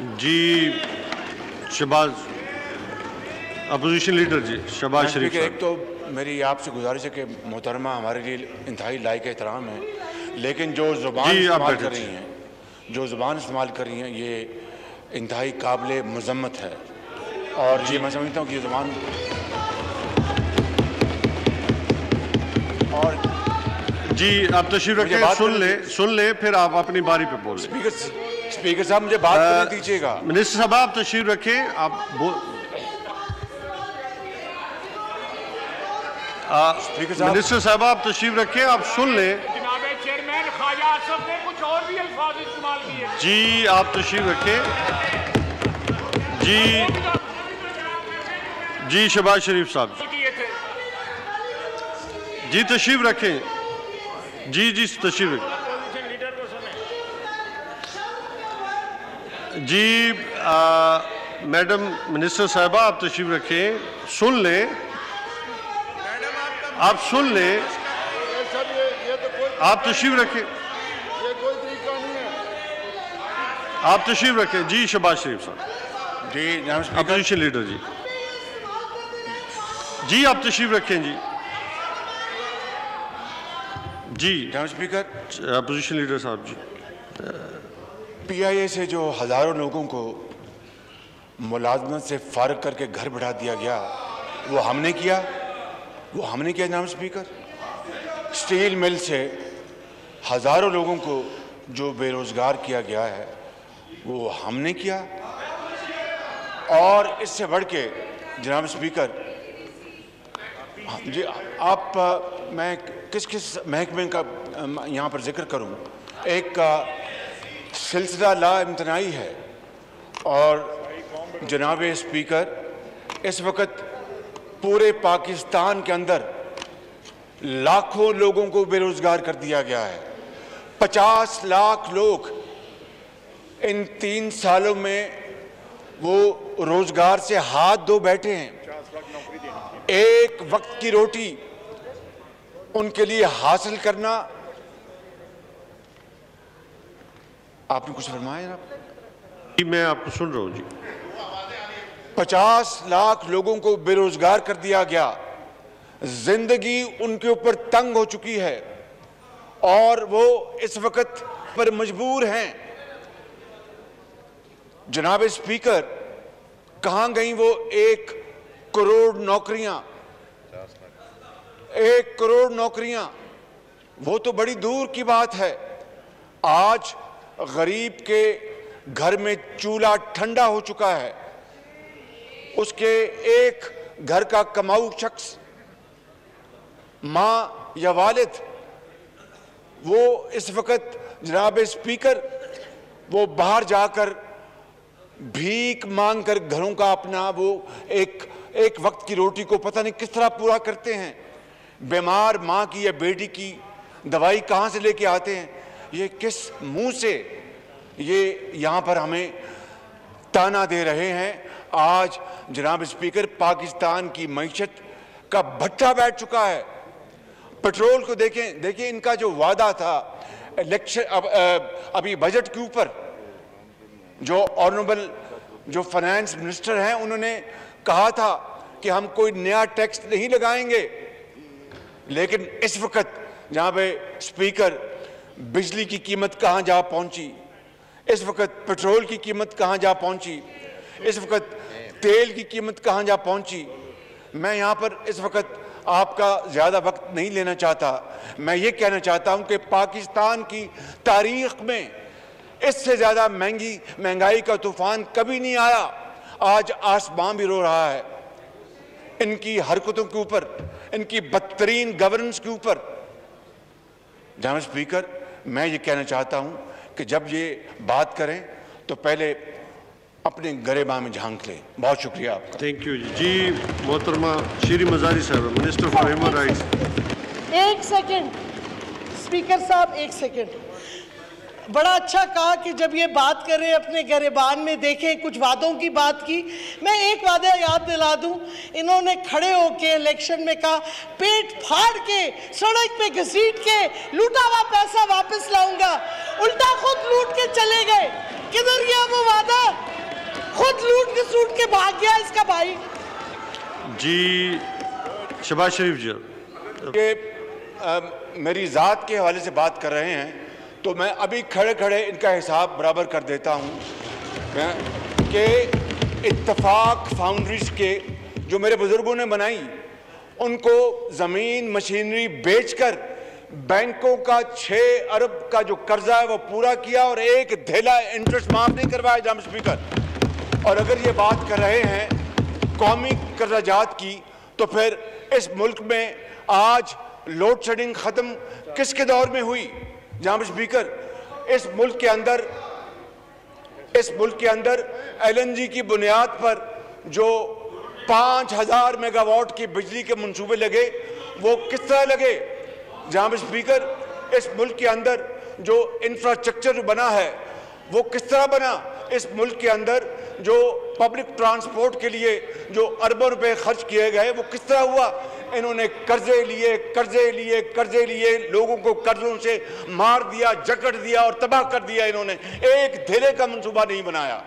जी Shahbaz opposition leader जी शहबाज शरीफ एक तो मेरी आपसे गुजारिश है कि मोहतरमा हमारे लिए इंतहाई लायक एहतराम है लेकिन जो ज़ुबान इस्तेमाल कर रही हैं जो ज़ुबान इस्तेमाल कर रही हैं ये इंतहाई काबिल मजम्मत है। और जी। मैं समझता हूँ कि ये ज़ुबान और जी आप तशरीफ़ रखें सुन ले सुन ले फिर आप अपनी बारी पे बोल स्पीकर स्पीकर साहब मुझे बात करने दीजिएगा। मिनिस्टर साहब आप तशरीफ़ रखें आप बोल स्पीकर साहब। मिनिस्टर साहब आप तशरीफ़ रखें आप सुन ले। जनाब चेयरमैन ख्वाजा आसफ ने कुछ और भी अल्फाज इस्तेमाल किए। जी आप तशरीफ़ रखें। जी। जी शबाज शरीफ साहब। जी तशरीफ़ रखें। जी जी तशरीफ़ रखें लीडर को सुने जी आ, मैडम मिनिस्टर साहबा आप तशरीफ़ रखें। सुन लें। आप सुन लें। आप तशरीफ़ रखें। आप तशरीफ़ रखें। जी शबाज शरीफ साहब। जी अपोजिशन लीडर जी। जी आप तशरीफ़ रखें जी। जी। स्पीकर अपोजिशन लीडर साहब जी। पीआईए से जो हज़ारों लोगों को मुलाजमत से फारग करके घर बैठा दिया गया वो हमने किया वो हमने किया जनाब स्पीकर। स्टील मिल से हज़ारों लोगों को जो बेरोज़गार किया गया है वो हमने किया। और इससे बढ़ के जनाब स्पीकर जी आप मैं किस किस महकमे का यहाँ पर ज़िक्र करूँ? एक अ, सिलसिला ला इम्तनाई है। और जनाब स्पीकर, इस वक्त पूरे पाकिस्तान के अंदर लाखों लोगों को बेरोजगार कर दिया गया है। पचास लाख लोग इन तीन सालों में वो रोज़गार से हाथ धो बैठे हैं। एक वक्त की रोटी उनके लिए हासिल करना आपने कुछ फरमाया जनाब जी मैं आपको सुन रहा हूँ जी। पचास लाख लोगों को बेरोजगार कर दिया गया। ज़िंदगी उनके ऊपर तंग हो चुकी है और वो इस वक्त पर मजबूर हैं। जनाब स्पीकर कहाँ गई वो एक करोड़ नौकरियाँ? एक करोड़ नौकरियाँ। वो तो बड़ी दूर की बात है। आज गरीब के घर में चूल्हा ठंडा हो चुका है। उसके एक घर का कमाऊ शख्स, माँ या वालिद, वो इस वक्त जनाब स्पीकर, वो बाहर जाकर भीख मांग कर घरों का अपना वो एक एक वक्त की रोटी को पता नहीं किस तरह पूरा करते हैं। बीमार माँ की या बेटी की दवाई कहाँ से लेके आते हैं? ये किस मुँह से ये यहाँ पर हमें ताना दे रहे हैं? आज जनाब स्पीकर, पाकिस्तान की मीशत का भट्टा बैठ चुका है। पेट्रोल को देखें, देखिए इनका जो वादा था, इलेक्शन, अब अभी बजट के ऊपर जो ऑनरेबल, जो फाइनेंस मिनिस्टर हैं, उन्होंने कहा था कि हम कोई नया टैक्स नहीं लगाएँगे। लेकिन इस वक्त जहाँ पे स्पीकर बिजली की कीमत कहाँ जा पहुँची? इस वक्त पेट्रोल की कीमत कहाँ जा पहुँची? इस वक्त तेल की कीमत कहाँ जा पहुँची? मैं यहाँ पर इस वक्त आपका ज़्यादा वक्त नहीं लेना चाहता। मैं ये कहना चाहता हूँ कि पाकिस्तान की तारीख में इससे ज़्यादा महँगी, महँगाई का तूफ़ान कभी नहीं आया। आज आसमान भी रो रहा है। इनकी हरकतों के ऊपर, इनकी बदतरीन गवर्नेंस के ऊपर। जनाब स्पीकर मैं ये कहना चाहता हूँ कि जब ये बात करें तो पहले अपने गरेबा में झाँक लें। बहुत शुक्रिया आपका। थैंक यू जी। जी मोहतरमा श्री मजारी साहब मिनिस्टर फॉर ह्यूमन राइट्स एक सेकेंड। स्पीकर साहब एक सेकंड। बड़ा अच्छा कहा कि जब ये बात कर रहे अपने गरेबान में देखें कुछ वादों की बात की। मैं एक वादा याद दिला दूँ इन्होंने खड़े होके इलेक्शन में कहा पेट फाड़ के सड़क पे घसीट के लूटा हुआ पैसा वापस लाऊँगा। उल्टा खुद लूट के चले गए। किधर गया वो वादा? खुद लूट के सूट के भाग गया इसका भाई। जी शबाज शरीफ जी। कि अ, मेरी ज़ात के हवाले से बात कर रहे हैं। तो मैं अभी खड़े खड़े इनका हिसाब बराबर कर देता हूँ। कि इतफाक़ फाउंड्रीज के जो मेरे बुज़ुर्गों ने बनाई, उनको ज़मीन मशीनरी बेचकर बैंकों का छः अरब का जो कर्जा है वो पूरा किया और एक धेला इंटरेस्ट माफ़ नहीं करवाया जाम स्पीकर और अगर ये बात कर रहे हैं कौमी कर्जाजात की तो फिर इस मुल्क में आज लोड शेडिंग ख़त्म किसके दौर में हुई? जनाब स्पीकर इस मुल्क के अंदर, इस मुल्क के अंदर एलएनजी की बुनियाद पर जो पाँच हज़ार मेगावाट की बिजली के मंसूबे लगे, वो किस तरह लगे? जनाब स्पीकर इस मुल्क के अंदर जो इंफ्रास्ट्रक्चर बना है, वो किस तरह बना? इस मुल्क के अंदर जो पब्लिक ट्रांसपोर्ट के लिए जो अरबों रुपए खर्च किए गए, वो किस तरह हुआ? इन्होंने कर्जे लिए कर्जे लिए कर्जे लिए, लोगों को कर्जों से मार दिया, जकड़ दिया और तबाह कर दिया इन्होंने। एक धेरे का मनसूबा नहीं बनाया।